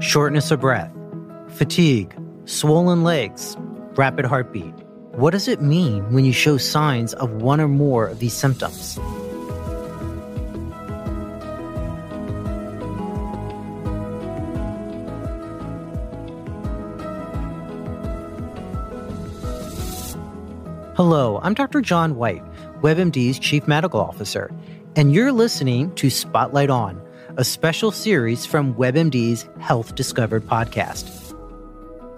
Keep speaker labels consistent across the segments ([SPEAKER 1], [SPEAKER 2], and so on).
[SPEAKER 1] shortness of breath, fatigue, swollen legs, rapid heartbeat. What does it mean when you show signs of one or more of these symptoms? Hello, I'm Dr. John Whyte, WebMD's Chief Medical Officer, and you're listening to Spotlight On, a special series from WebMD's Health Discovered podcast.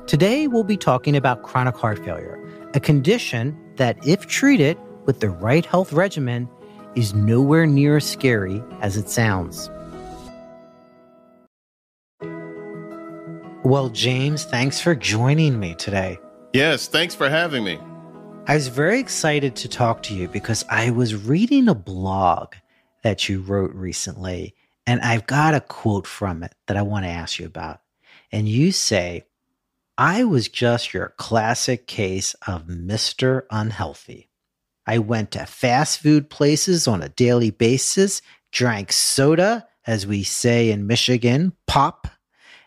[SPEAKER 1] Today, we'll be talking about chronic heart failure, a condition that, if treated with the right health regimen, is nowhere near as scary as it sounds. Well, James, thanks for joining me today.
[SPEAKER 2] Yes, thanks for having me.
[SPEAKER 1] I was very excited to talk to you because I was reading a blog that you wrote recently, and I've got a quote from it that I want to ask you about. And you say, I was just your classic case of Mr. Unhealthy. I went to fast food places on a daily basis, drank soda, as we say in Michigan, pop,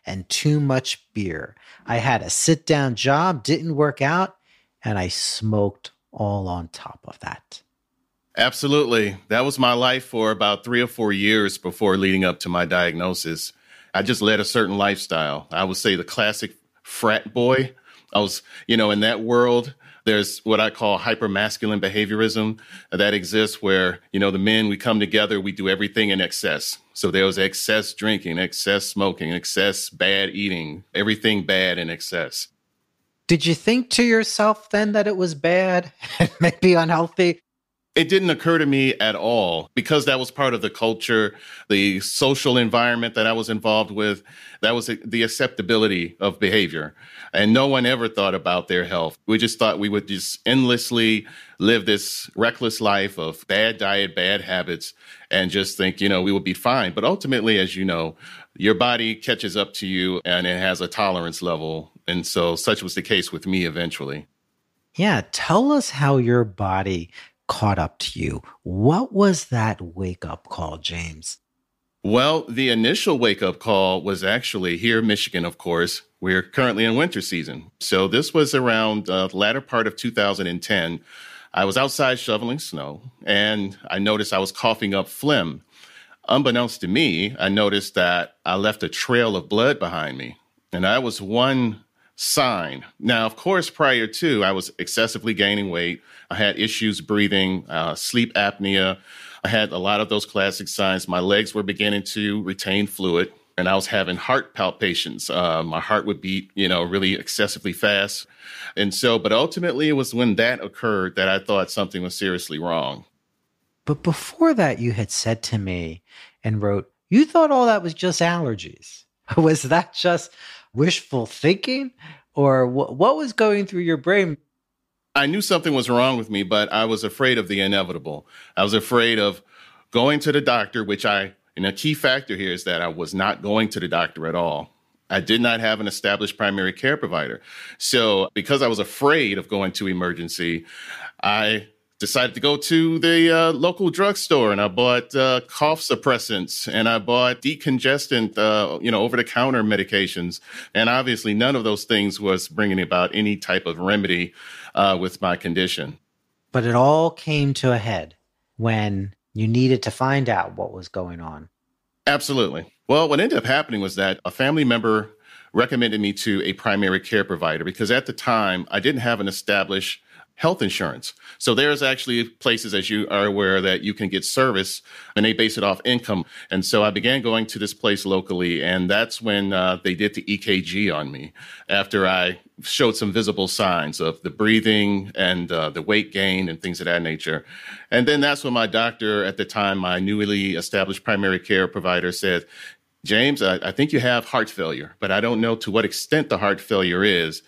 [SPEAKER 1] and too much beer. I had a sit down job, didn't work out, and I smoked all on top of that.
[SPEAKER 2] Absolutely. That was my life for about three or four years before leading up to my diagnosis. I just led a certain lifestyle. I would say the classic frat boy. I was, you know, in that world, there's what I call hypermasculine behaviorism that exists where, you know, the men, we come together, we do everything in excess. So there was excess drinking, excess smoking, excess bad eating, everything bad in excess.
[SPEAKER 1] Did you think to yourself then that it was bad and maybe unhealthy?
[SPEAKER 2] It didn't occur to me at all because that was part of the culture, the social environment that I was involved with. That was the acceptability of behavior. And no one ever thought about their health. We just thought we would just endlessly live this reckless life of bad diet, bad habits, and just think, you know, we would be fine. But ultimately, as you know, your body catches up to you and it has a tolerance level. And so such was the case with me eventually.
[SPEAKER 1] Yeah. Tell us how your body caught up to you. What was that wake up call, James?
[SPEAKER 2] Well, the initial wake up call was actually here in Michigan, of course. We're currently in winter season. So this was around uh, the latter part of 2010. I was outside shoveling snow and I noticed I was coughing up phlegm. Unbeknownst to me, I noticed that I left a trail of blood behind me. And I was one sign. Now, of course, prior to, I was excessively gaining weight. I had issues breathing, uh, sleep apnea. I had a lot of those classic signs. My legs were beginning to retain fluid, and I was having heart palpitations. Uh, my heart would beat, you know, really excessively fast. And so, but ultimately, it was when that occurred that I thought something was seriously wrong.
[SPEAKER 1] But before that, you had said to me and wrote, you thought all that was just allergies. Was that just wishful thinking? Or wh- what was going through your brain?
[SPEAKER 2] I knew something was wrong with me, but I was afraid of the inevitable. I was afraid of going to the doctor, which I, and a key factor here is that I was not going to the doctor at all. I did not have an established primary care provider. So, because I was afraid of going to emergency, I decided to go to the uh, local drugstore and I bought uh, cough suppressants and I bought decongestant, uh, you know, over the counter medications. And obviously, none of those things was bringing about any type of remedy uh, with my condition.
[SPEAKER 1] But it all came to a head when you needed to find out what was going on.
[SPEAKER 2] Absolutely. Well, what ended up happening was that a family member recommended me to a primary care provider because at the time I didn't have an established health insurance. So there's actually places, as you are aware, that you can get service and they base it off income. And so I began going to this place locally, and that's when uh, they did the EKG on me after I showed some visible signs of the breathing and uh, the weight gain and things of that nature. And then that's when my doctor at the time, my newly established primary care provider said, James, I, I think you have heart failure, but I don't know to what extent the heart failure is.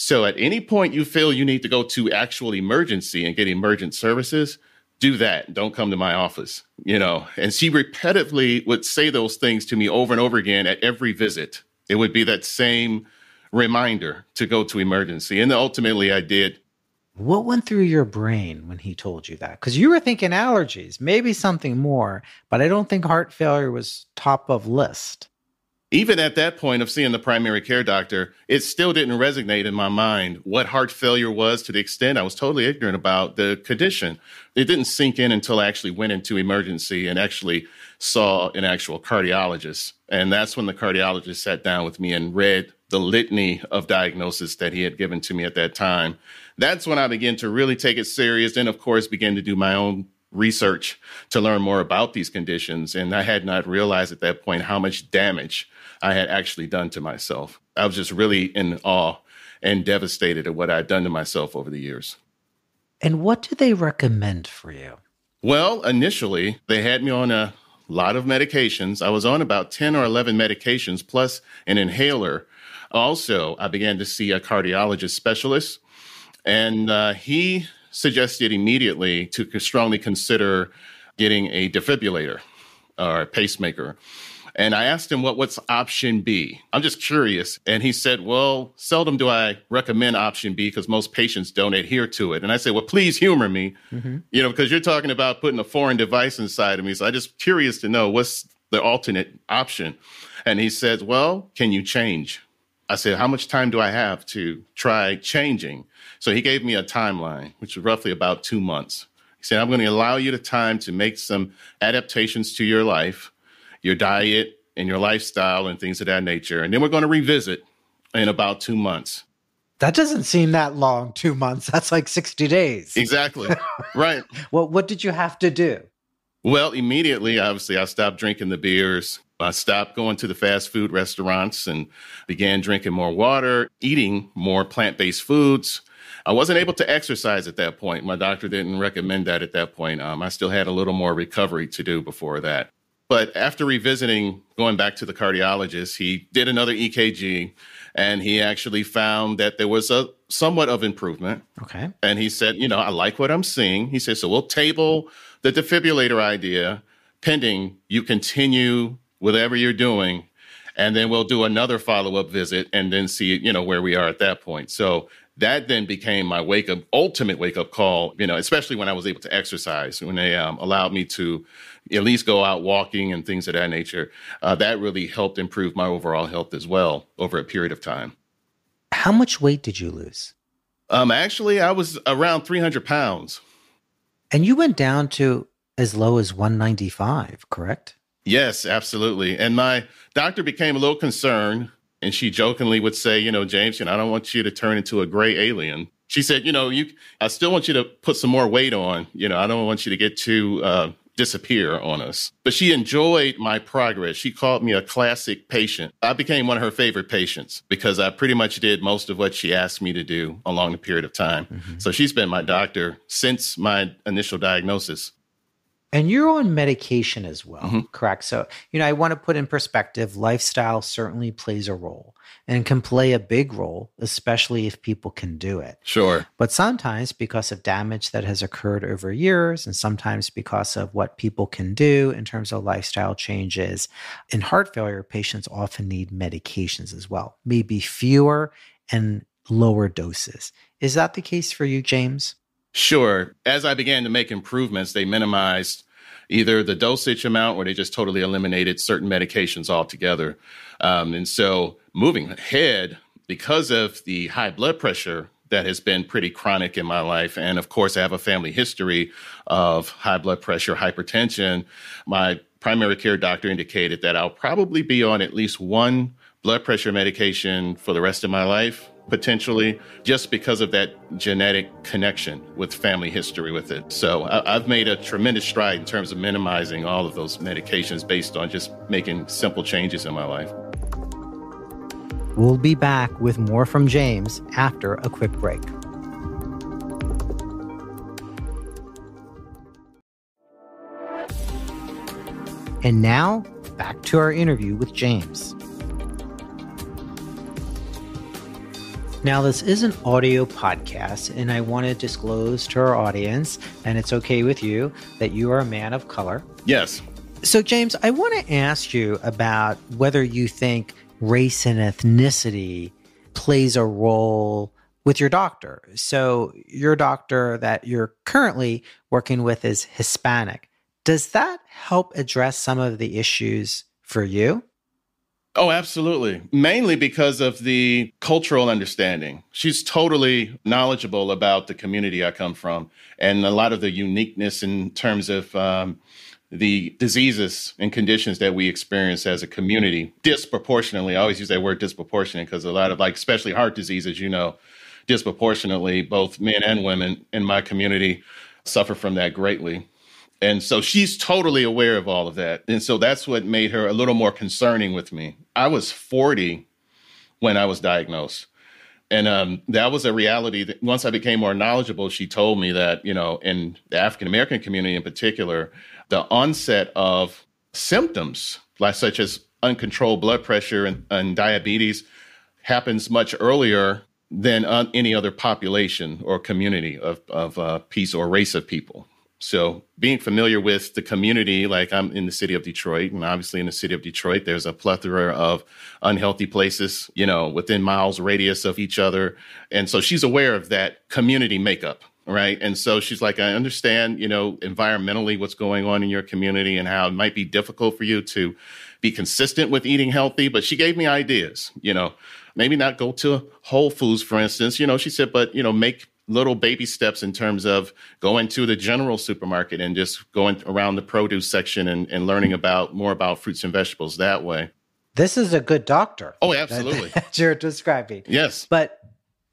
[SPEAKER 2] So at any point you feel you need to go to actual emergency and get emergent services, do that. Don't come to my office, you know. And she repetitively would say those things to me over and over again at every visit. It would be that same reminder to go to emergency. And ultimately I did.
[SPEAKER 1] What went through your brain when he told you that? Because you were thinking allergies, maybe something more, but I don't think heart failure was top of list.
[SPEAKER 2] Even at that point of seeing the primary care doctor, it still didn't resonate in my mind what heart failure was to the extent I was totally ignorant about the condition. It didn't sink in until I actually went into emergency and actually saw an actual cardiologist. And that's when the cardiologist sat down with me and read the litany of diagnosis that he had given to me at that time. That's when I began to really take it serious and, of course, began to do my own research to learn more about these conditions. And I had not realized at that point how much damage I had actually done to myself. I was just really in awe and devastated at what I'd done to myself over the years.
[SPEAKER 1] And what do they recommend for you?
[SPEAKER 2] Well, initially, they had me on a lot of medications. I was on about 10 or 11 medications plus an inhaler. Also, I began to see a cardiologist specialist, and uh, he suggested immediately to strongly consider getting a defibrillator or a pacemaker. And I asked him what what's option B. I'm just curious. And he said, Well, seldom do I recommend option B because most patients don't adhere to it. And I said, Well, please humor me, mm-hmm. you know, because you're talking about putting a foreign device inside of me. So I'm just curious to know what's the alternate option. And he says, Well, can you change? I said, How much time do I have to try changing? So he gave me a timeline, which was roughly about two months. He said, I'm going to allow you the time to make some adaptations to your life your diet and your lifestyle and things of that nature. And then we're going to revisit in about two months.
[SPEAKER 1] That doesn't seem that long, two months. That's like 60 days.
[SPEAKER 2] Exactly. right.
[SPEAKER 1] well, what did you have to do?
[SPEAKER 2] Well, immediately, obviously, I stopped drinking the beers. I stopped going to the fast food restaurants and began drinking more water, eating more plant based foods. I wasn't able to exercise at that point. My doctor didn't recommend that at that point. Um, I still had a little more recovery to do before that. But after revisiting, going back to the cardiologist, he did another EKG and he actually found that there was a somewhat of improvement.
[SPEAKER 1] Okay.
[SPEAKER 2] And he said, you know, I like what I'm seeing. He said, so we'll table the defibrillator idea pending you continue whatever you're doing. And then we'll do another follow up visit and then see, you know, where we are at that point. So that then became my wake up, ultimate wake up call, you know, especially when I was able to exercise, when they um, allowed me to at least go out walking and things of that nature. Uh, that really helped improve my overall health as well over a period of time.
[SPEAKER 1] How much weight did you lose?
[SPEAKER 2] Um, actually, I was around 300 pounds.
[SPEAKER 1] And you went down to as low as 195, correct?
[SPEAKER 2] Yes, absolutely. And my doctor became a little concerned and she jokingly would say, you know, James, you know, I don't want you to turn into a gray alien. She said, you know, you, I still want you to put some more weight on. You know, I don't want you to get too uh, disappear on us. But she enjoyed my progress. She called me a classic patient. I became one of her favorite patients because I pretty much did most of what she asked me to do along the period of time. Mm-hmm. So she's been my doctor since my initial diagnosis.
[SPEAKER 1] And you're on medication as well, mm-hmm. correct? So, you know, I want to put in perspective lifestyle certainly plays a role and can play a big role, especially if people can do it.
[SPEAKER 2] Sure.
[SPEAKER 1] But sometimes because of damage that has occurred over years, and sometimes because of what people can do in terms of lifestyle changes, in heart failure, patients often need medications as well, maybe fewer and lower doses. Is that the case for you, James?
[SPEAKER 2] Sure. As I began to make improvements, they minimized either the dosage amount or they just totally eliminated certain medications altogether. Um, and so moving ahead, because of the high blood pressure that has been pretty chronic in my life, and of course, I have a family history of high blood pressure, hypertension, my primary care doctor indicated that I'll probably be on at least one blood pressure medication for the rest of my life potentially just because of that genetic connection with family history with it. So I, have made a tremendous stride in terms of minimizing all of those medications based on just making simple changes in my life.
[SPEAKER 1] We'll be back with more from James after a quick break. And now, back to our interview with James. Now, this is an audio podcast, and I want to disclose to our audience, and it's okay with you, that you are a man of color.
[SPEAKER 2] Yes.
[SPEAKER 1] So, James, I want to ask you about whether you think race and ethnicity plays a role with your doctor. So, your doctor that you're currently working with is Hispanic. Does that help address some of the issues for you?
[SPEAKER 2] Oh, absolutely. Mainly because of the cultural understanding. She's totally knowledgeable about the community I come from and a lot of the uniqueness in terms of um, the diseases and conditions that we experience as a community disproportionately. I always use that word disproportionate because a lot of, like, especially heart disease, as you know, disproportionately, both men and women in my community suffer from that greatly. And so she's totally aware of all of that. And so that's what made her a little more concerning with me. I was 40 when I was diagnosed. And um, that was a reality that once I became more knowledgeable, she told me that, you know, in the African American community in particular, the onset of symptoms, like such as uncontrolled blood pressure and, and diabetes, happens much earlier than uh, any other population or community of, of uh, piece or race of people. So being familiar with the community, like I'm in the city of Detroit, and obviously in the city of Detroit, there's a plethora of unhealthy places, you know, within miles radius of each other. And so she's aware of that community makeup. Right. And so she's like, I understand, you know, environmentally what's going on in your community and how it might be difficult for you to be consistent with eating healthy. But she gave me ideas, you know, maybe not go to Whole Foods, for instance. You know, she said, but, you know, make little baby steps in terms of going to the general supermarket and just going around the produce section and, and learning about more about fruits and vegetables that way.
[SPEAKER 1] This is a good doctor.
[SPEAKER 2] Oh, absolutely.
[SPEAKER 1] That, that you're describing.
[SPEAKER 2] Yes.
[SPEAKER 1] But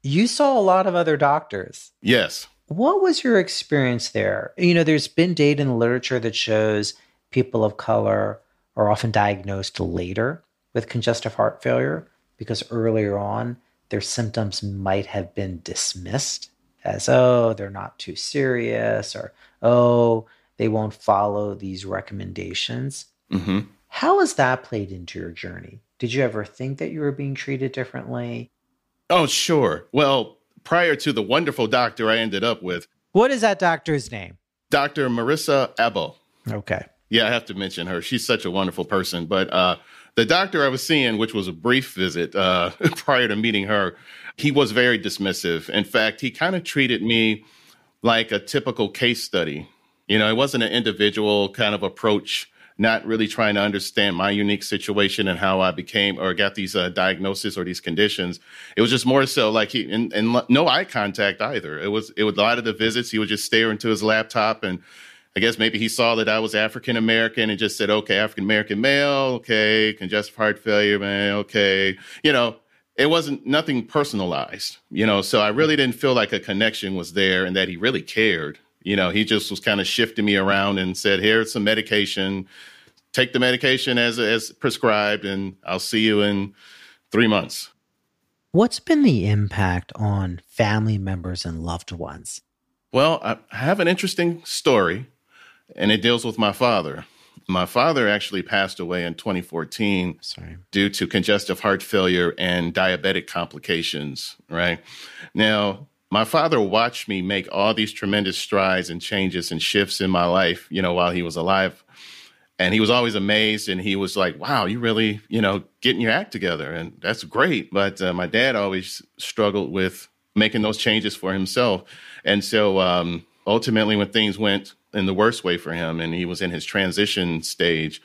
[SPEAKER 1] you saw a lot of other doctors.
[SPEAKER 2] Yes.
[SPEAKER 1] What was your experience there? You know, there's been data in the literature that shows people of color are often diagnosed later with congestive heart failure because earlier on their symptoms might have been dismissed as, oh, they're not too serious, or, oh, they won't follow these recommendations. Mm-hmm. How has that played into your journey? Did you ever think that you were being treated differently?
[SPEAKER 2] Oh, sure. Well, prior to the wonderful doctor I ended up with.
[SPEAKER 1] What is that doctor's name?
[SPEAKER 2] Dr. Marissa Abo.
[SPEAKER 1] Okay.
[SPEAKER 2] Yeah, I have to mention her. She's such a wonderful person. But uh, the doctor I was seeing, which was a brief visit uh, prior to meeting her, he was very dismissive. In fact, he kind of treated me like a typical case study. You know, it wasn't an individual kind of approach, not really trying to understand my unique situation and how I became or got these uh, diagnoses or these conditions. It was just more so like he and, and no eye contact either. It was it was a lot of the visits. He would just stare into his laptop and I guess maybe he saw that I was African American and just said, okay, African American male, okay, congestive heart failure, man, okay. You know, it wasn't nothing personalized, you know. So I really didn't feel like a connection was there and that he really cared. You know, he just was kind of shifting me around and said, "Here's some medication. Take the medication as as prescribed, and I'll see you in three months."
[SPEAKER 1] What's been the impact on family members and loved ones?
[SPEAKER 2] Well, I have an interesting story, and it deals with my father. My father actually passed away in 2014 Sorry. due to congestive heart failure and diabetic complications, right? Now, my father watched me make all these tremendous strides and changes and shifts in my life, you know, while he was alive. And he was always amazed and he was like, wow, you really, you know, getting your act together. And that's great. But uh, my dad always struggled with making those changes for himself. And so um, ultimately, when things went in the worst way for him and he was in his transition stage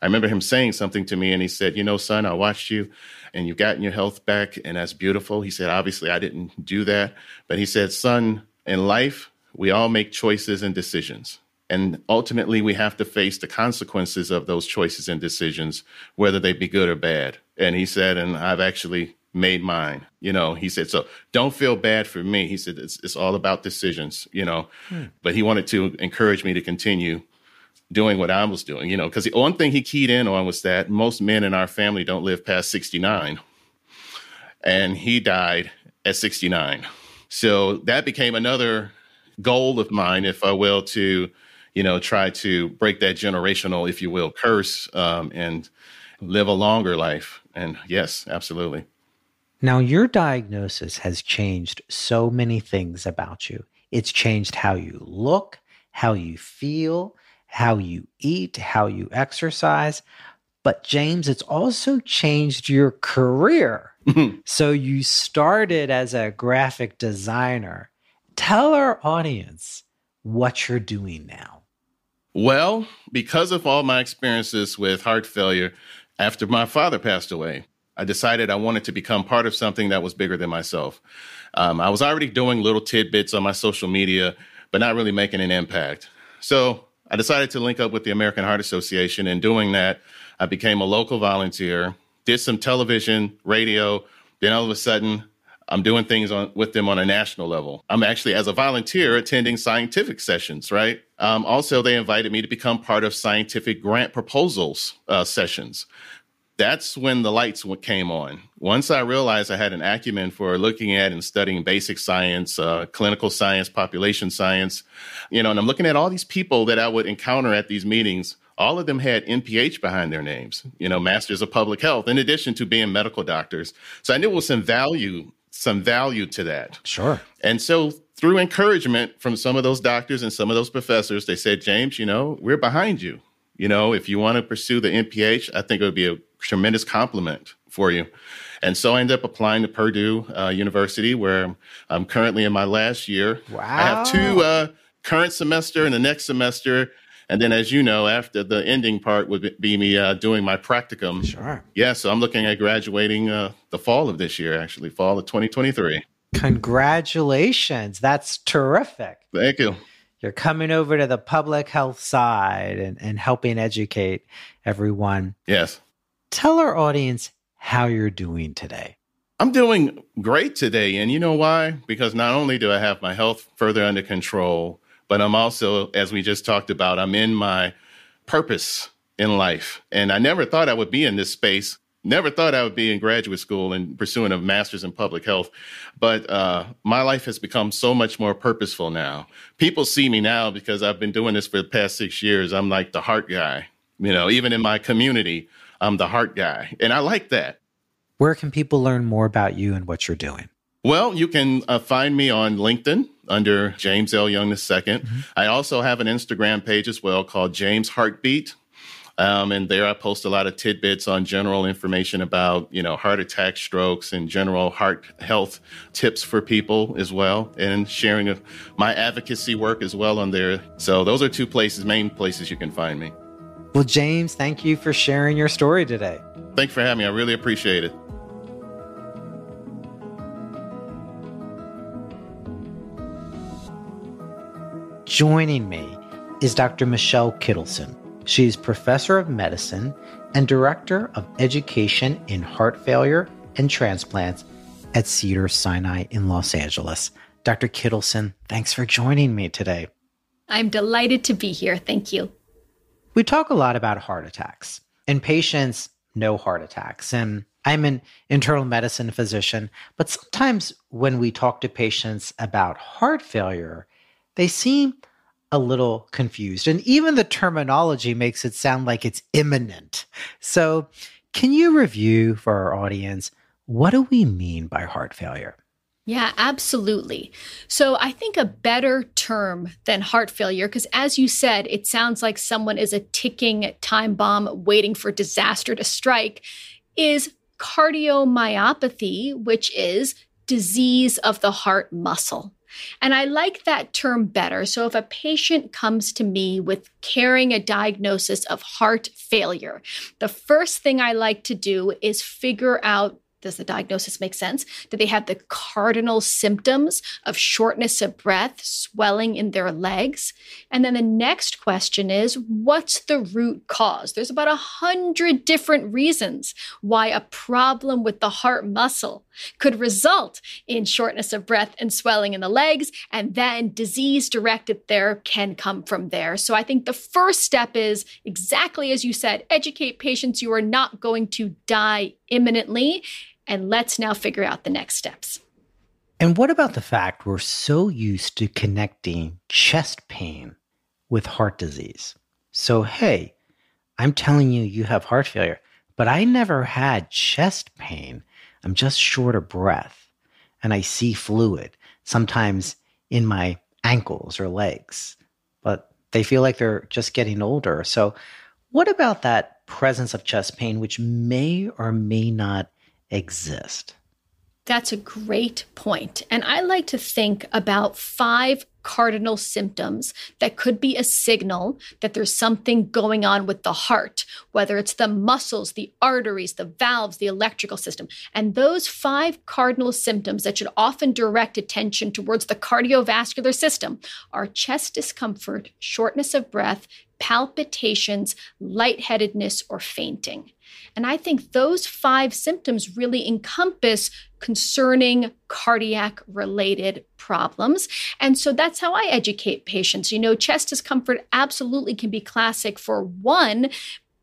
[SPEAKER 2] i remember him saying something to me and he said you know son i watched you and you've gotten your health back and that's beautiful. He said obviously i didn't do that. But he said son in life we all make choices and decisions. And ultimately we have to face the consequences of those choices and decisions whether they be good or bad. And he said and i've actually made mine. You know, he said, so don't feel bad for me. He said, it's, it's all about decisions, you know, hmm. but he wanted to encourage me to continue doing what I was doing, you know, because the one thing he keyed in on was that most men in our family don't live past 69. And he died at 69. So that became another goal of mine, if I will, to, you know, try to break that generational, if you will, curse um, and live a longer life. And yes, absolutely.
[SPEAKER 1] Now, your diagnosis has changed so many things about you. It's changed how you look, how you feel, how you eat, how you exercise. But, James, it's also changed your career. so, you started as a graphic designer. Tell our audience what you're doing now.
[SPEAKER 2] Well, because of all my experiences with heart failure after my father passed away, I decided I wanted to become part of something that was bigger than myself. Um, I was already doing little tidbits on my social media, but not really making an impact. So I decided to link up with the American Heart Association. And doing that, I became a local volunteer, did some television, radio. Then all of a sudden, I'm doing things on, with them on a national level. I'm actually, as a volunteer, attending scientific sessions, right? Um, also, they invited me to become part of scientific grant proposals uh, sessions. That's when the lights came on. Once I realized I had an acumen for looking at and studying basic science, uh, clinical science, population science, you know, and I'm looking at all these people that I would encounter at these meetings all of them had MPH behind their names, you know, masters of public health, in addition to being medical doctors. So I knew there was some value some value to that.
[SPEAKER 1] Sure.
[SPEAKER 2] And so through encouragement from some of those doctors and some of those professors, they said, James, you know, we're behind you. You know, if you want to pursue the MPH, I think it would be a tremendous compliment for you. And so I ended up applying to Purdue uh, University, where I'm currently in my last year.
[SPEAKER 1] Wow.
[SPEAKER 2] I have two uh, current semester and the next semester and then, as you know, after the ending part would be me uh, doing my practicum.
[SPEAKER 1] Sure.
[SPEAKER 2] Yeah, so I'm looking at graduating uh, the fall of this year, actually, fall of 2023.
[SPEAKER 1] Congratulations. That's terrific.
[SPEAKER 2] Thank you.
[SPEAKER 1] You're coming over to the public health side and, and helping educate everyone.
[SPEAKER 2] Yes.
[SPEAKER 1] Tell our audience how you're doing today.
[SPEAKER 2] I'm doing great today. And you know why? Because not only do I have my health further under control, but I'm also, as we just talked about, I'm in my purpose in life. And I never thought I would be in this space. Never thought I would be in graduate school and pursuing a master's in public health. But uh, my life has become so much more purposeful now. People see me now because I've been doing this for the past six years. I'm like the heart guy. You know, even in my community, I'm the heart guy. And I like that.
[SPEAKER 1] Where can people learn more about you and what you're doing?
[SPEAKER 2] Well, you can uh, find me on LinkedIn under James L. Young II. Mm-hmm. I also have an Instagram page as well called James Heartbeat. Um, and there I post a lot of tidbits on general information about, you know, heart attack, strokes, and general heart health tips for people as well, and sharing of my advocacy work as well on there. So those are two places, main places you can find me.
[SPEAKER 1] Well, James, thank you for sharing your story today.
[SPEAKER 2] Thanks for having me. I really appreciate it.
[SPEAKER 1] Joining me is Dr. Michelle Kittleson. She is professor of medicine and director of education in heart failure and transplants at Cedars-Sinai in Los Angeles. Dr. Kittleson, thanks for joining me today.
[SPEAKER 3] I'm delighted to be here. Thank you.
[SPEAKER 1] We talk a lot about heart attacks, and patients know heart attacks. And I'm an internal medicine physician, but sometimes when we talk to patients about heart failure, they seem a little confused. And even the terminology makes it sound like it's imminent. So, can you review for our audience what do we mean by heart failure?
[SPEAKER 3] Yeah, absolutely. So I think a better term than heart failure, because as you said, it sounds like someone is a ticking time bomb waiting for disaster to strike, is cardiomyopathy, which is disease of the heart muscle. And I like that term better. So if a patient comes to me with carrying a diagnosis of heart failure, the first thing I like to do is figure out does the diagnosis make sense? Do they have the cardinal symptoms of shortness of breath, swelling in their legs? And then the next question is what's the root cause? There's about a hundred different reasons why a problem with the heart muscle could result in shortness of breath and swelling in the legs, and then disease directed there can come from there. So I think the first step is exactly as you said educate patients you are not going to die imminently and let's now figure out the next steps.
[SPEAKER 1] And what about the fact we're so used to connecting chest pain with heart disease? So, hey, I'm telling you, you have heart failure, but I never had chest pain. I'm just short of breath and I see fluid, sometimes in my ankles or legs, but they feel like they're just getting older. So, what about that presence of chest pain, which may or may not exist?
[SPEAKER 3] That's a great point. And I like to think about five cardinal symptoms that could be a signal that there's something going on with the heart, whether it's the muscles, the arteries, the valves, the electrical system. And those five cardinal symptoms that should often direct attention towards the cardiovascular system are chest discomfort, shortness of breath, palpitations, lightheadedness, or fainting. And I think those five symptoms really encompass concerning cardiac related problems. And so that's how I educate patients. You know, chest discomfort absolutely can be classic for one,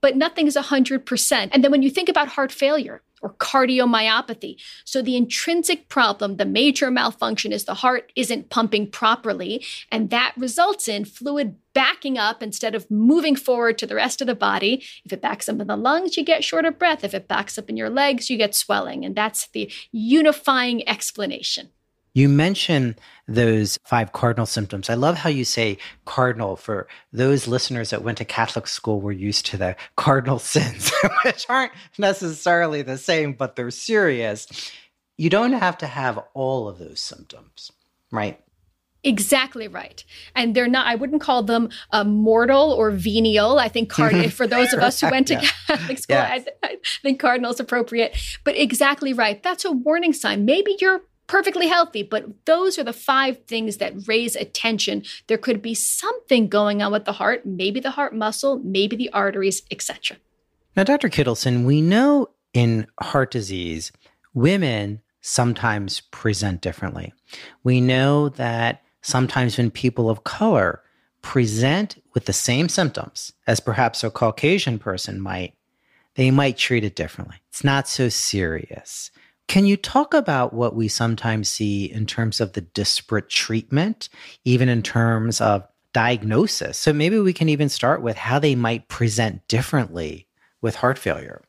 [SPEAKER 3] but nothing is 100%. And then when you think about heart failure, or cardiomyopathy. So, the intrinsic problem, the major malfunction is the heart isn't pumping properly, and that results in fluid backing up instead of moving forward to the rest of the body. If it backs up in the lungs, you get short of breath. If it backs up in your legs, you get swelling. And that's the unifying explanation.
[SPEAKER 1] You mentioned those five cardinal symptoms. I love how you say cardinal for those listeners that went to Catholic school were used to the cardinal sins, which aren't necessarily the same, but they're serious. You don't have to have all of those symptoms, right?
[SPEAKER 3] Exactly right. And they're not, I wouldn't call them uh, mortal or venial. I think cardinal, for those of us who went to yeah. Catholic school, yes. I, I think cardinal is appropriate. But exactly right. That's a warning sign. Maybe you're perfectly healthy. But those are the five things that raise attention. There could be something going on with the heart, maybe the heart muscle, maybe the arteries, etc.
[SPEAKER 1] Now, Dr. Kittleson, we know in heart disease, women sometimes present differently. We know that sometimes when people of color present with the same symptoms as perhaps a Caucasian person might, they might treat it differently. It's not so serious. Can you talk about what we sometimes see in terms of the disparate treatment, even in terms of diagnosis? So maybe we can even start with how they might present differently with heart failure.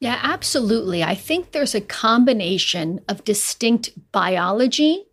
[SPEAKER 3] Yeah, absolutely. I think there's a combination of distinct biology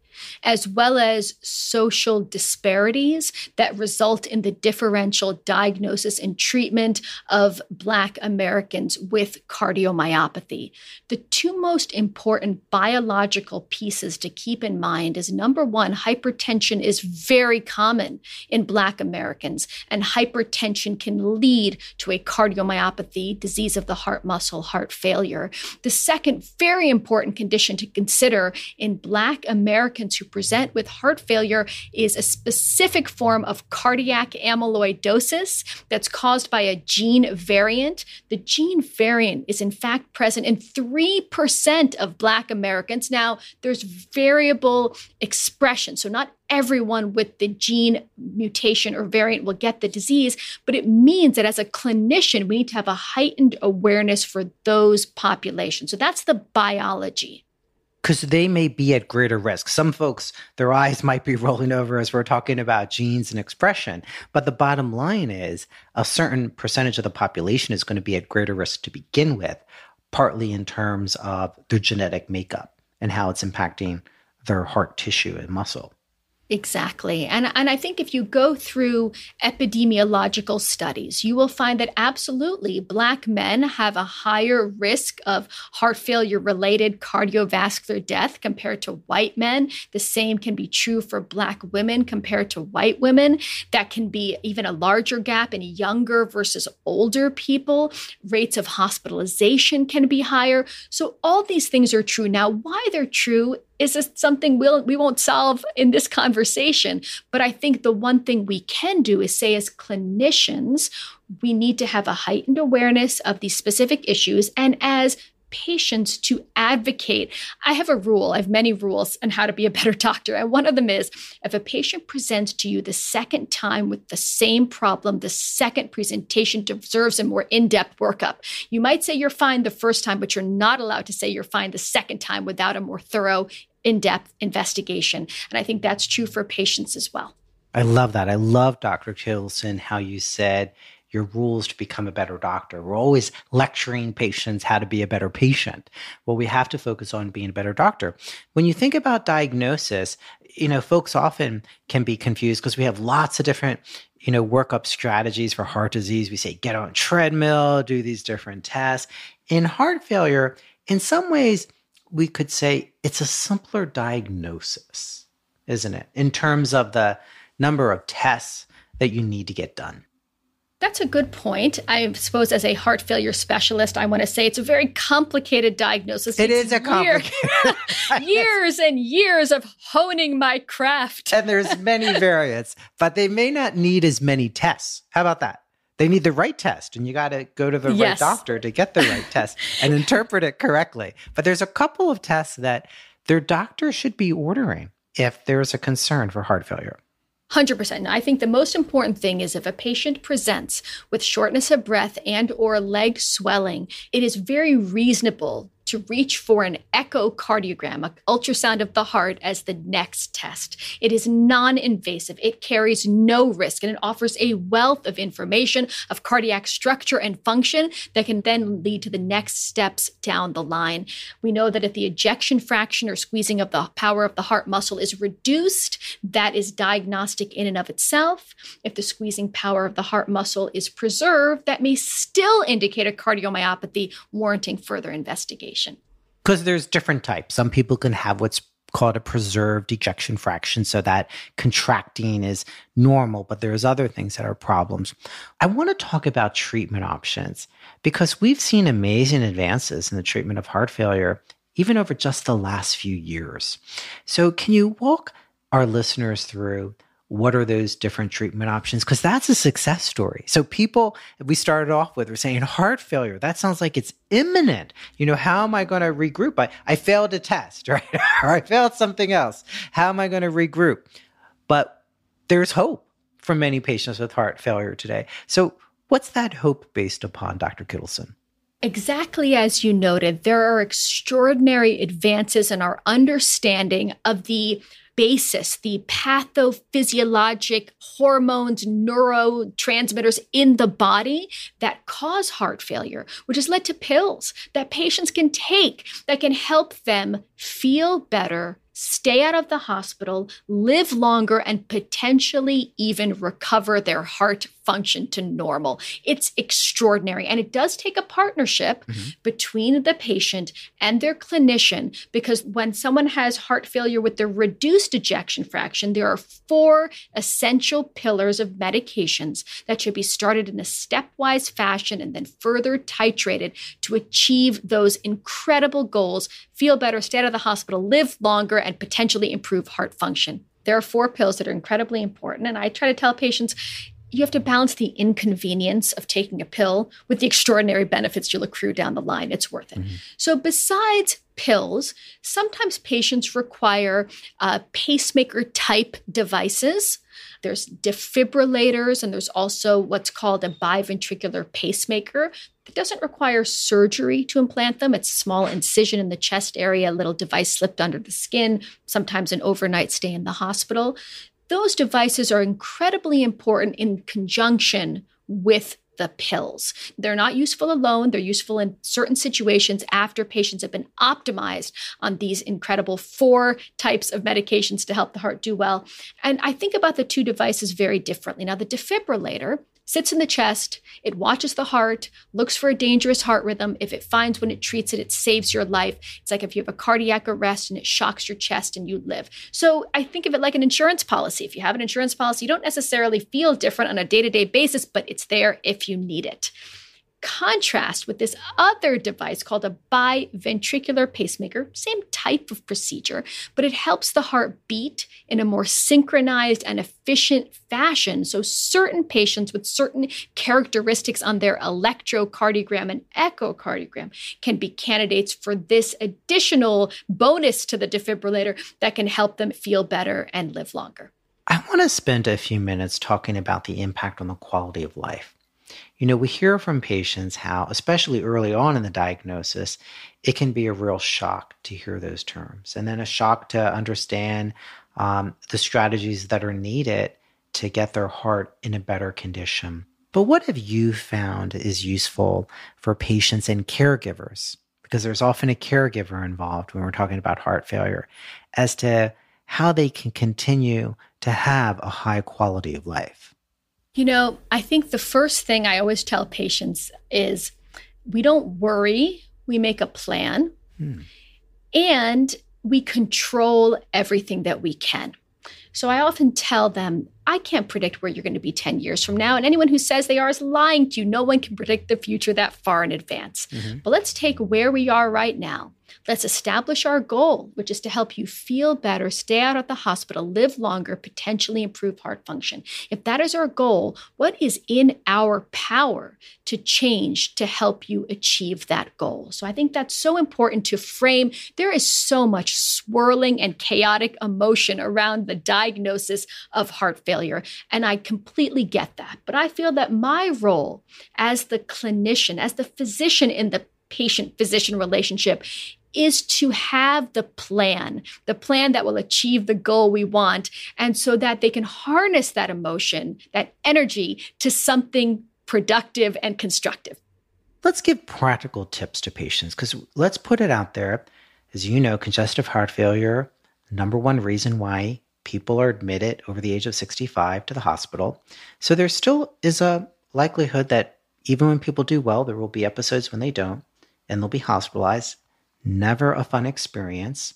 [SPEAKER 3] as well as social disparities that result in the differential diagnosis and treatment of Black Americans with cardiomyopathy. The two most important biological pieces to keep in mind is number one, hypertension is very common in Black Americans, and hypertension can lead to a cardiomyopathy, disease of the heart muscle, heart failure. The second very important condition to consider in Black Americans who present with heart failure is a specific form of cardiac amyloidosis that's caused by a gene variant. The gene variant is, in fact, present in 3% of Black Americans. Now, there's variable expression. So, not everyone with the gene mutation or variant will get the disease, but it means that as a clinician, we need to have a heightened awareness for those populations. So, that's the biology
[SPEAKER 1] because they may be at greater risk. Some folks, their eyes might be rolling over as we're talking about genes and expression. But the bottom line is a certain percentage of the population is going to be at greater risk to begin with, partly in terms of their genetic makeup and how it's impacting their heart tissue and muscle.
[SPEAKER 3] Exactly. And, and I think if you go through epidemiological studies, you will find that absolutely Black men have a higher risk of heart failure related cardiovascular death compared to white men. The same can be true for Black women compared to white women. That can be even a larger gap in younger versus older people. Rates of hospitalization can be higher. So, all these things are true. Now, why they're true is this something we'll, we won't solve in this conversation? But I think the one thing we can do is say, as clinicians, we need to have a heightened awareness of these specific issues. And as patients to advocate. I have a rule, I have many rules on how to be a better doctor. And one of them is if a patient presents to you the second time with the same problem, the second presentation deserves a more in depth workup. You might say you're fine the first time, but you're not allowed to say you're fine the second time without a more thorough, in depth investigation. And I think that's true for patients as well.
[SPEAKER 1] I love that. I love Dr. Kittleson, how you said your rules to become a better doctor. We're always lecturing patients how to be a better patient. Well, we have to focus on being a better doctor. When you think about diagnosis, you know, folks often can be confused because we have lots of different, you know, workup strategies for heart disease. We say get on treadmill, do these different tests. In heart failure, in some ways, we could say it's a simpler diagnosis, isn't it? In terms of the number of tests that you need to get done.
[SPEAKER 3] That's a good point. I suppose as a heart failure specialist, I want to say it's a very complicated diagnosis.
[SPEAKER 1] It it's is a complicated
[SPEAKER 3] year, years and years of honing my craft.
[SPEAKER 1] and there's many variants, but they may not need as many tests. How about that? They need the right test, and you got to go to the yes. right doctor to get the right test and interpret it correctly. But there's a couple of tests that their doctor should be ordering if there's a concern for heart failure.
[SPEAKER 3] 100%. I think the most important thing is if a patient presents with shortness of breath and or leg swelling, it is very reasonable to reach for an echocardiogram, an ultrasound of the heart, as the next test. It is non invasive, it carries no risk, and it offers a wealth of information of cardiac structure and function that can then lead to the next steps down the line. We know that if the ejection fraction or squeezing of the power of the heart muscle is reduced, that is diagnostic in and of itself. If the squeezing power of the heart muscle is preserved, that may still indicate a cardiomyopathy warranting further investigation
[SPEAKER 1] because there's different types. Some people can have what's called a preserved ejection fraction so that contracting is normal, but there's other things that are problems. I want to talk about treatment options because we've seen amazing advances in the treatment of heart failure even over just the last few years. So can you walk our listeners through what are those different treatment options? Because that's a success story. So people we started off with were saying heart failure. That sounds like it's imminent. You know, how am I going to regroup? I, I failed a test, right? or I failed something else. How am I going to regroup? But there's hope for many patients with heart failure today. So what's that hope based upon, Dr. Kittleson?
[SPEAKER 3] Exactly as you noted, there are extraordinary advances in our understanding of the basis, the pathophysiologic hormones, neurotransmitters in the body that cause heart failure, which has led to pills that patients can take that can help them feel better stay out of the hospital, live longer, and potentially even recover their heart function to normal. It's extraordinary. And it does take a partnership mm-hmm. between the patient and their clinician because when someone has heart failure with the reduced ejection fraction, there are four essential pillars of medications that should be started in a stepwise fashion and then further titrated to achieve those incredible goals feel better, stay out of the hospital, live longer, and potentially improve heart function. There are four pills that are incredibly important. And I try to tell patients you have to balance the inconvenience of taking a pill with the extraordinary benefits you'll accrue down the line. It's worth it. Mm-hmm. So, besides pills, sometimes patients require uh, pacemaker type devices. There's defibrillators, and there's also what's called a biventricular pacemaker. It doesn't require surgery to implant them. It's a small incision in the chest area, a little device slipped under the skin, sometimes an overnight stay in the hospital. Those devices are incredibly important in conjunction with the pills. They're not useful alone, they're useful in certain situations after patients have been optimized on these incredible four types of medications to help the heart do well. And I think about the two devices very differently. Now, the defibrillator sits in the chest, it watches the heart, looks for a dangerous heart rhythm. If it finds when it treats it, it saves your life. It's like if you have a cardiac arrest and it shocks your chest and you live. So I think of it like an insurance policy. If you have an insurance policy, you don't necessarily feel different on a day to day basis, but it's there if you need it contrast with this other device called a biventricular pacemaker, same type of procedure, but it helps the heart beat in a more synchronized and efficient fashion. So, certain patients with certain characteristics on their electrocardiogram and echocardiogram can be candidates for this additional bonus to the defibrillator that can help them feel better and live longer.
[SPEAKER 1] I want to spend a few minutes talking about the impact on the quality of life. You know, we hear from patients how, especially early on in the diagnosis, it can be a real shock to hear those terms, and then a shock to understand um, the strategies that are needed to get their heart in a better condition. But what have you found is useful for patients and caregivers? Because there's often a caregiver involved when we're talking about heart failure, as to how they can continue to have a high quality of life.
[SPEAKER 3] You know, I think the first thing I always tell patients is we don't worry, we make a plan. Hmm. and we control everything that we can. So I often tell them, I can't predict where you're going to be 10 years from now. And anyone who says they are is lying to you. No one can predict the future that far in advance. Mm-hmm. But let's take where we are right now Let's establish our goal, which is to help you feel better, stay out of the hospital, live longer, potentially improve heart function. If that is our goal, what is in our power to change to help you achieve that goal? So I think that's so important to frame. There is so much swirling and chaotic emotion around the diagnosis of heart failure, and I completely get that. But I feel that my role as the clinician, as the physician in the patient physician relationship is to have the plan, the plan that will achieve the goal we want. And so that they can harness that emotion, that energy to something productive and constructive.
[SPEAKER 1] Let's give practical tips to patients because let's put it out there. As you know, congestive heart failure, number one reason why people are admitted over the age of 65 to the hospital. So there still is a likelihood that even when people do well, there will be episodes when they don't and they'll be hospitalized never a fun experience.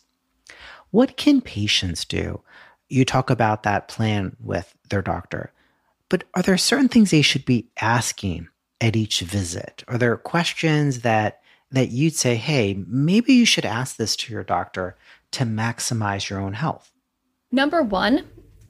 [SPEAKER 1] What can patients do? You talk about that plan with their doctor, but are there certain things they should be asking at each visit? Are there questions that that you'd say, "Hey, maybe you should ask this to your doctor to maximize your own health?"
[SPEAKER 3] Number 1,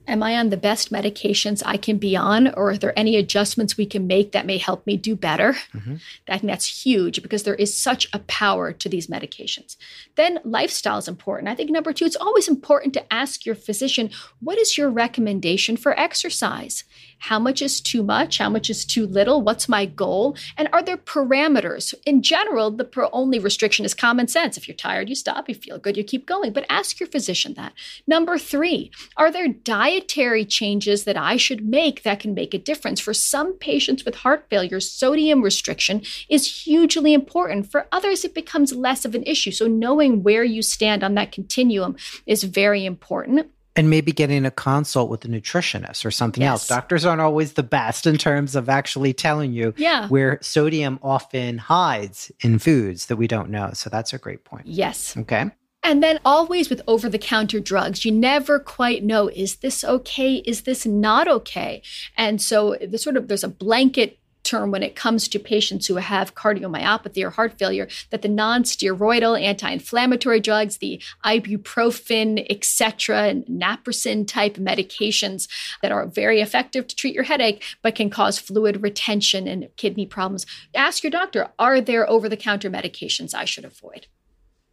[SPEAKER 3] Am I on the best medications I can be on, or are there any adjustments we can make that may help me do better? Mm-hmm. I think that's huge because there is such a power to these medications. Then lifestyle is important. I think number two, it's always important to ask your physician, what is your recommendation for exercise? How much is too much? How much is too little? What's my goal? And are there parameters? In general, the pro- only restriction is common sense. If you're tired, you stop. You feel good, you keep going. But ask your physician that. Number three, are there dietary changes that I should make that can make a difference? For some patients with heart failure, sodium restriction is hugely important. For others, it becomes less of an issue. So knowing where you stand on that continuum is very important
[SPEAKER 1] and maybe getting a consult with a nutritionist or something yes. else. Doctors aren't always the best in terms of actually telling you
[SPEAKER 3] yeah.
[SPEAKER 1] where sodium often hides in foods that we don't know. So that's a great point.
[SPEAKER 3] Yes.
[SPEAKER 1] Okay.
[SPEAKER 3] And then always with over the counter drugs, you never quite know is this okay? Is this not okay? And so the sort of there's a blanket term when it comes to patients who have cardiomyopathy or heart failure that the non-steroidal anti-inflammatory drugs, the ibuprofen, etc., and naproxen type medications that are very effective to treat your headache but can cause fluid retention and kidney problems. Ask your doctor, are there over-the-counter medications I should avoid?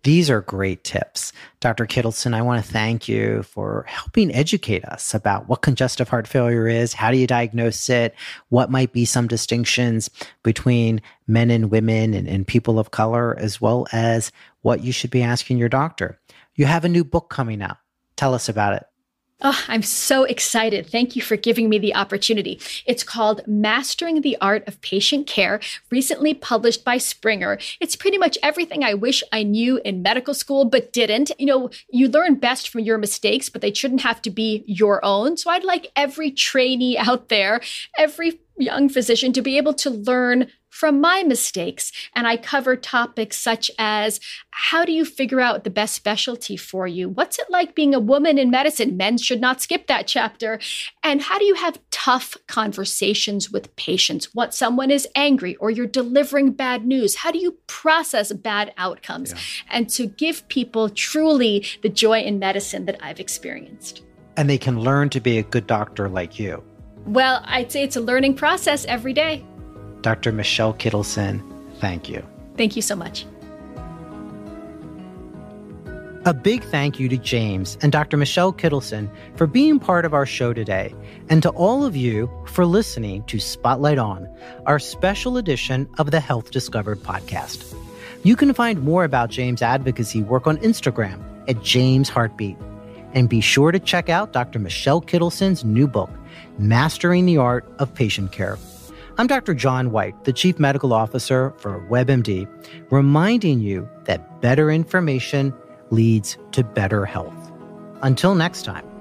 [SPEAKER 1] These are great tips. Dr. Kittleson, I want to thank you for helping educate us about what congestive heart failure is, how do you diagnose it, what might be some distinctions between men and women and, and people of color, as well as what you should be asking your doctor. You have a new book coming out. Tell us about it.
[SPEAKER 3] Oh, I'm so excited. Thank you for giving me the opportunity. It's called Mastering the Art of Patient Care, recently published by Springer. It's pretty much everything I wish I knew in medical school but didn't. You know, you learn best from your mistakes, but they shouldn't have to be your own. So I'd like every trainee out there, every young physician to be able to learn from my mistakes. And I cover topics such as how do you figure out the best specialty for you? What's it like being a woman in medicine? Men should not skip that chapter. And how do you have tough conversations with patients? What someone is angry or you're delivering bad news? How do you process bad outcomes? Yeah. And to give people truly the joy in medicine that I've experienced.
[SPEAKER 1] And they can learn to be a good doctor like you.
[SPEAKER 3] Well, I'd say it's a learning process every day.
[SPEAKER 1] Dr. Michelle Kittleson, thank you.
[SPEAKER 3] Thank you so much.
[SPEAKER 1] A big thank you to James and Dr. Michelle Kittleson for being part of our show today, and to all of you for listening to Spotlight On, our special edition of the Health Discovered podcast. You can find more about James' advocacy work on Instagram at James Heartbeat. And be sure to check out Dr. Michelle Kittleson's new book, Mastering the Art of Patient Care I'm Dr. John Whyte, the Chief Medical Officer for WebMD, reminding you that better information leads to better health. Until next time.